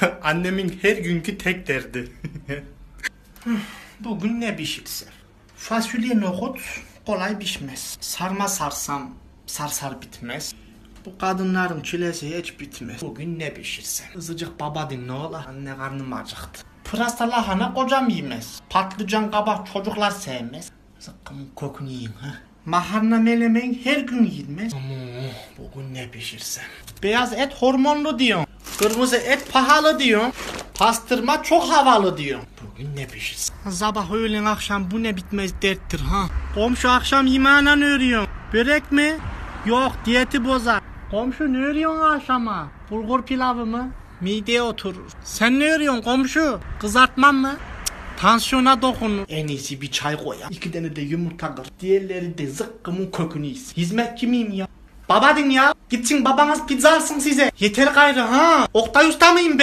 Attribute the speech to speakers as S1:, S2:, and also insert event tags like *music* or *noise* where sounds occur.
S1: *laughs* Annemin her günkü tek derdi. *laughs* Bugün ne pişirsem? Fasulye nohut kolay pişmez. Sarma sarsam sarsar bitmez. Bu kadınların çilesi hiç bitmez. Bugün ne pişirsem? Azıcık baba dinle ola. Anne karnım acıktı. Pırasa lahana kocam yemez. Patlıcan kabak çocuklar sevmez. Zıkkımın kokunu yiyeyim ha. Maharna melemen her gün yenmez. Ama bugün ne pişirsem? Beyaz et hormonlu diyorsun. Kırmızı et pahalı diyorsun. Pastırma çok havalı diyorsun. Bugün ne pişirsem? Sabah öğlen akşam bu ne bitmez derttir ha. Komşu akşam yemeğine ne örüyorsun? Börek mi? Yok diyeti bozar. Komşu ne örüyorsun akşama? Bulgur pilavı mı? Mideye oturur. Sen ne örüyorsun komşu? Kızartma mı? Tansiyona dokunur. En iyisi bir çay koy ya. İki tane de yumurta kır. Diğerleri de zıkkımın kökünü yesin. Hizmetçi miyim ya? Baba din ya. Gitsin babanız pizza alsın size. Yeter gayrı ha. Oktay usta mıyım ben?